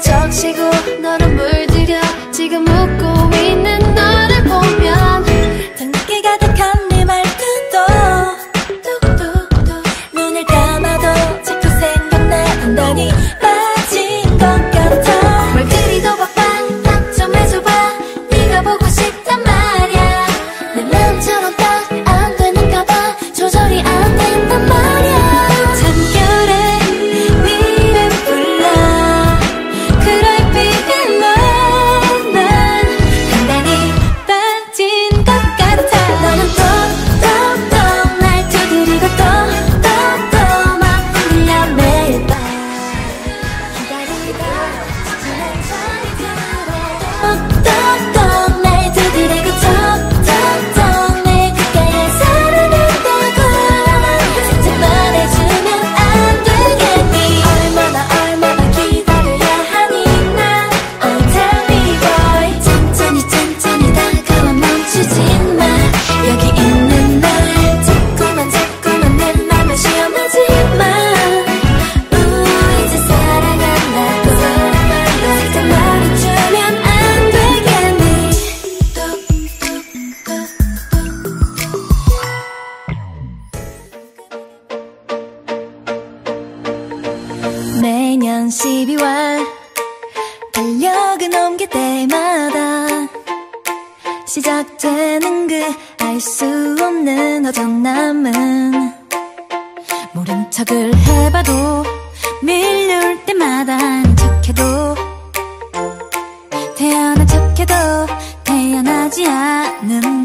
적시고 매년 12월 달력을 넘길 때마다 시작되는 그 알 수 없는 어정남은 모른 척을 해봐도 밀려올 때마다 척해도 태어난 척해도 태어나지 않는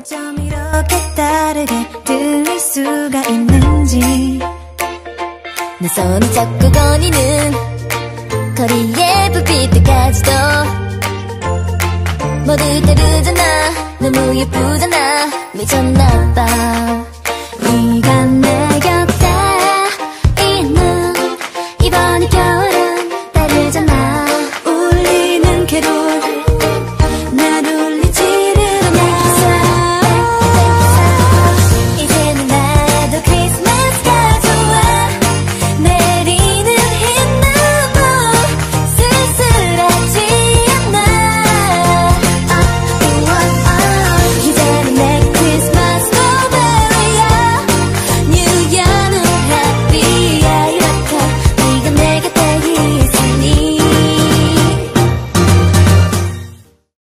어쩜 이렇게 다르게 들릴 수가 있는지. 낯선이 자꾸 거니는 거리에 부빛 때까지도. 모두 다르잖아 너무 예쁘잖아. 미쳤나봐.